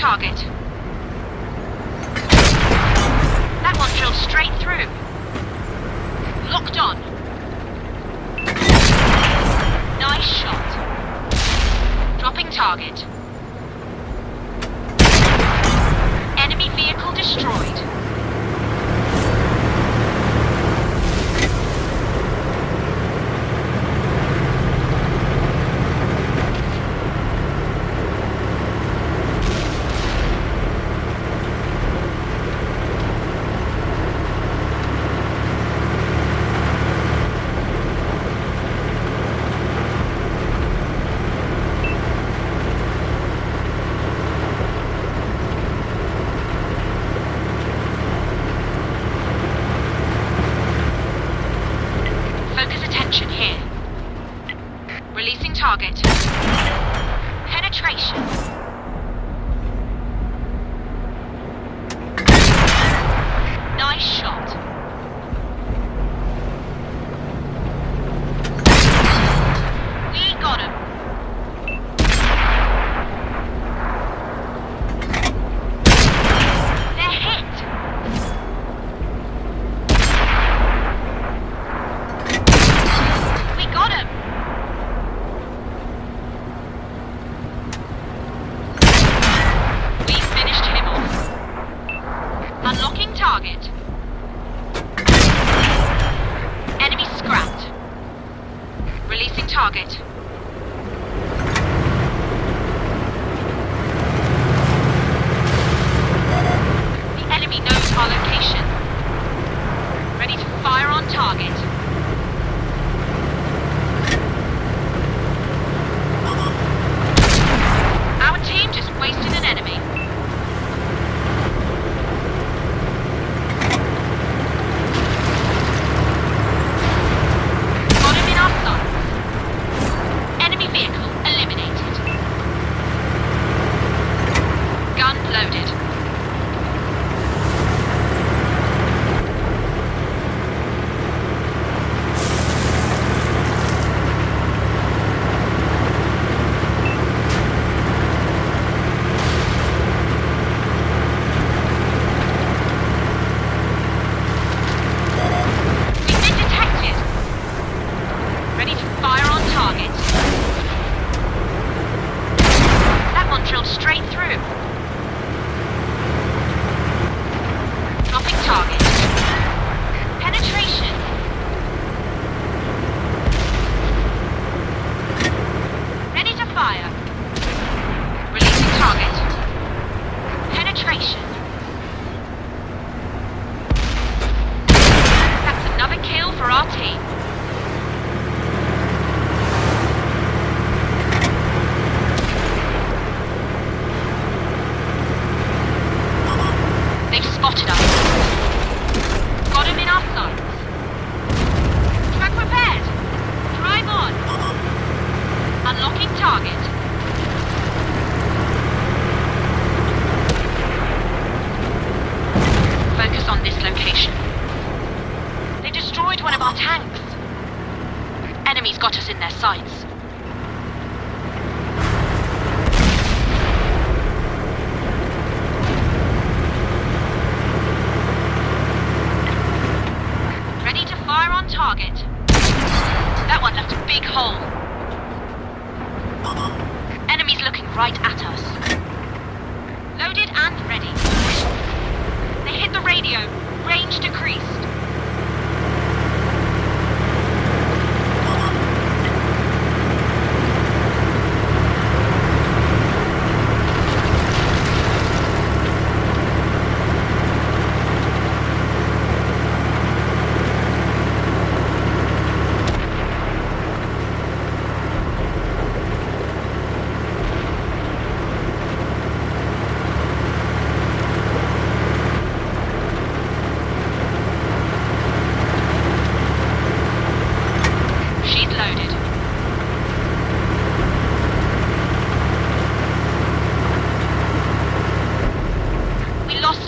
target. That one drilled straight through. Locked on. Nice shot. Dropping target. Releasing target. Penetration. Target. right at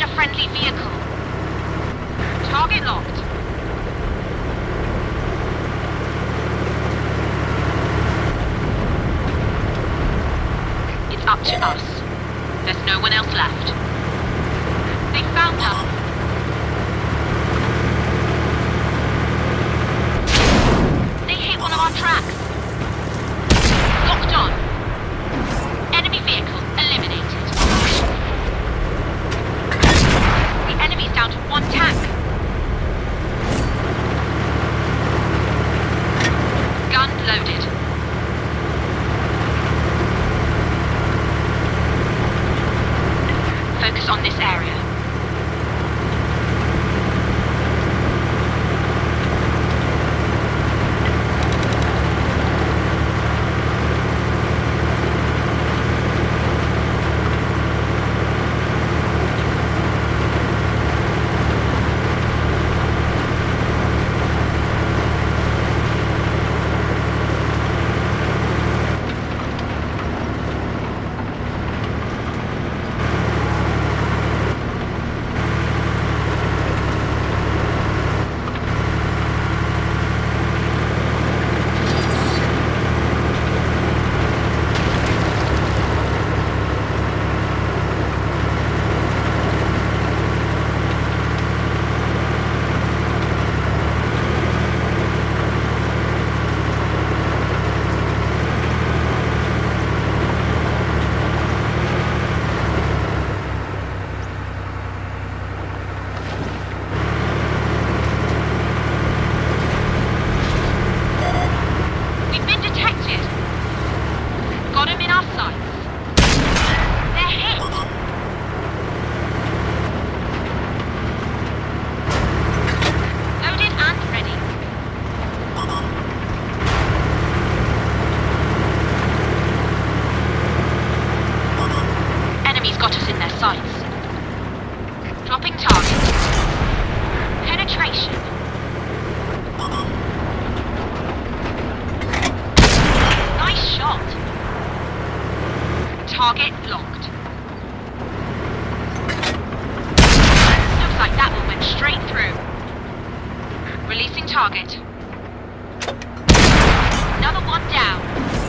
a friendly vehicle. Target locked. It's up to us. There's no one else left. They found us. focus on this area. Swapping target. Penetration. Nice shot. Target locked. Looks like that one went straight through. Releasing target. Another one down.